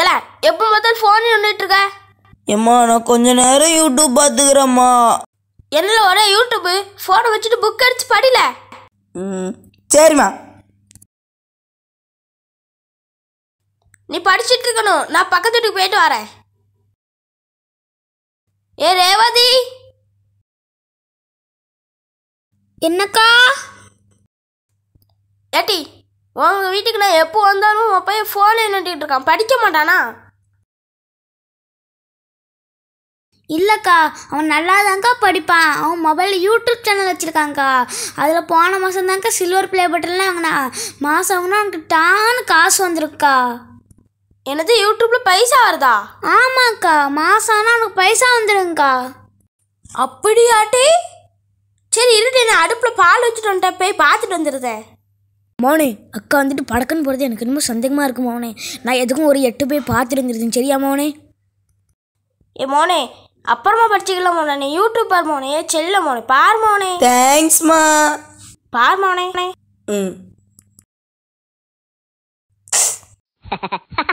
ஏல எப்போ பார்த்தாலும் ஃபோன் நோண்டிட்டு இருக்க? ஏம்மா நான் கொஞ்ச நேரம் யூடியூப் பார்த்துக்கிறேம்மா. என்னல ஒரே யூடியூப் ஃபோனை வச்சுட்டு புக் அடிச்சு படில. ம் சரிம்மா. நீ படிச்சிட்டு இருக்கணும். நான் பக்கத்து வீட்டுக்கு போயிட்டு வரேன். ஏ ரேவதி? என்னக்கா? ஏட்டி உங்க வீட்டுக்கு நான் எப்போ வந்தாலும் உன் பையன் ஃபோனை நோண்டிட்டு இருக்கான். படிக்க மாட்டானா? இல்லைக்கா அவன் நல்லாதாங்க்கா படிப்பான். அவன் மொபைலில் யூடியூப் சேனல் வச்சுருக்காங்க்கா அதில் போன மாதம் தாங்க்கா சில்வர் ப்ளே பட்டன்லாம் வாங்கினா. மாதம் வாங்கினா அவனுக்கு டான்னு காசு வந்திருக்குக்கா என்னது யூடியூப்ல பைசா வருதா? ஆமாக்கா மாதம் ஆனால் அவனுக்கு பைசா வந்துடுங்கக்கா அப்படியாட்டி? சரி இருட்டு நான் அடுப்பில் பால் வச்சுட்டு வந்துட்டேன். போய் பார்த்துட்டு வந்துடுதேன் மோனே அக்கா வந்துட்டு படக்குன்னு போகிறது எனக்கு ரொம்ப சந்தேகமாக இருக்கு மோனே. நான் எதுக்கும் ஒரு எட்டு போய் பார்த்துட்டு வந்துருந்தேன் சரியா மோனே? ஏ மோனே அப்புறமா படிச்சுக்கலாம் மோனே. நீ யூடியூப் பார் மோனே. செல்ல மோனே. பார் மோனே. தேங்க்ஸ்மா பார் மோனே. ம்.